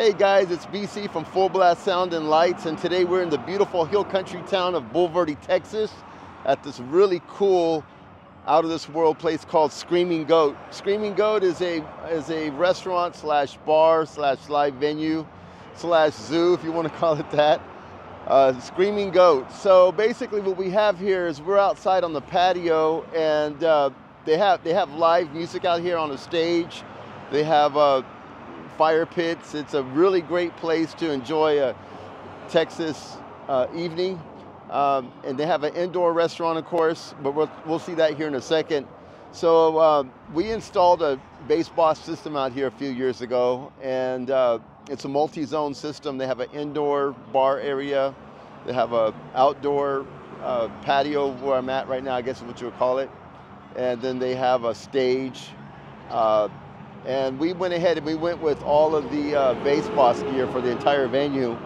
Hey guys, it's BC from Full Blast Sound and Lights, and today we're in the beautiful hill country town of Bulverde, Texas, at this really cool, out of this world place called Screaming Goat. Screaming Goat is a is a restaurant slash bar slash live venue slash zoo, if you want to call it that. Uh, Screaming Goat. So basically, what we have here is we're outside on the patio, and uh, they have they have live music out here on the stage. They have uh, fire pits. It's a really great place to enjoy a Texas uh, evening. Um, and they have an indoor restaurant, of course, but we'll, we'll see that here in a second. So uh, we installed a BASSBOSS system out here a few years ago, and uh, it's a multi-zone system. They have an indoor bar area. They have an outdoor uh, patio where I'm at right now, I guess is what you would call it. And then they have a stage uh, and we went ahead and we went with all of the uh, BASSBOSS gear for the entire venue.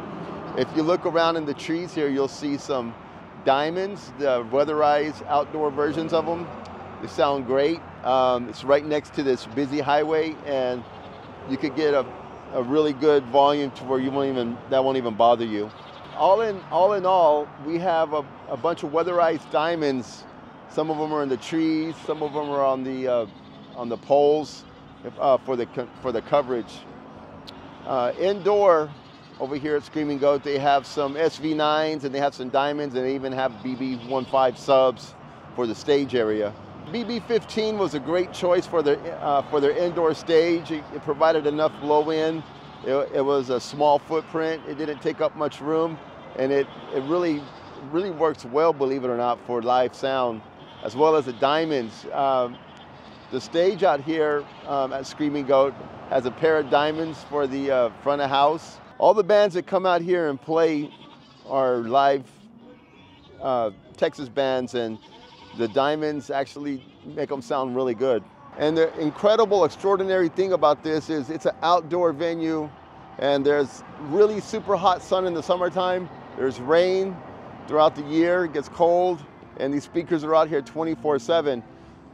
If you look around in the trees here, you'll see some DiaMons, the weatherized outdoor versions of them. They sound great. Um, it's right next to this busy highway, and you could get a, a really good volume to where you won't even that won't even bother you. All in all, in all, we have a, a bunch of weatherized DiaMons. Some of them are in the trees. Some of them are on the uh, on the poles uh, for the for the coverage. Uh, indoor, over here at Screaming Goat, they have some SV9s and they have some DiaMons and they even have BB15 subs for the stage area. BB15 was a great choice for their uh, for their indoor stage. It, it provided enough low end. It, it, was a small footprint. It didn't take up much room, and it it really really works well, believe it or not, for live sound, as well as the DiaMons. Um, the stage out here um, at Screaming Goat has a pair of DiaMons for the uh, front of house. All the bands that come out here and play are live uh, Texas bands and the DiaMons actually make them sound really good. And the incredible, extraordinary thing about this is it's an outdoor venue and there's really super hot sun in the summertime. There's rain throughout the year, it gets cold, and these speakers are out here 24 seven.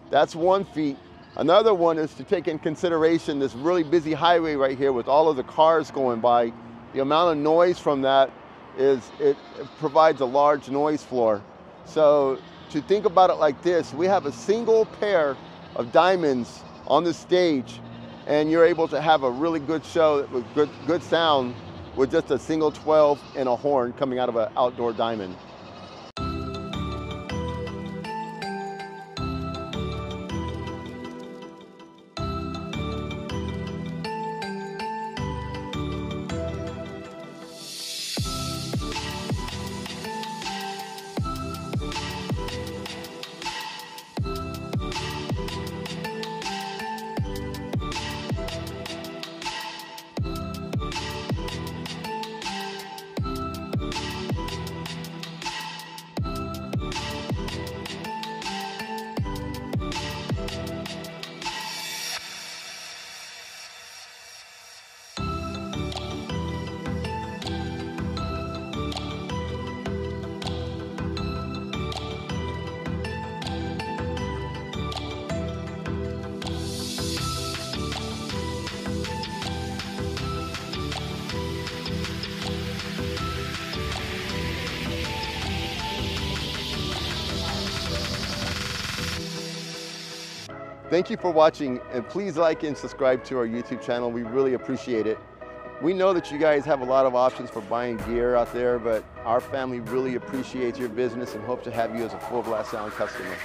That's one feat. Another one is to take in consideration this really busy highway right here with all of the cars going by. The amount of noise from that is, it, it provides a large noise floor. So to think about it like this, we have a single pair of DiaMons on the stage and you're able to have a really good show with good, good sound with just a single 12 and a horn coming out of an outdoor DiaMon. Thank you for watching and please like and subscribe to our YouTube channel. We really appreciate it. We know that you guys have a lot of options for buying gear out there, but our family really appreciates your business and hope to have you as a Full Blast Sound customer.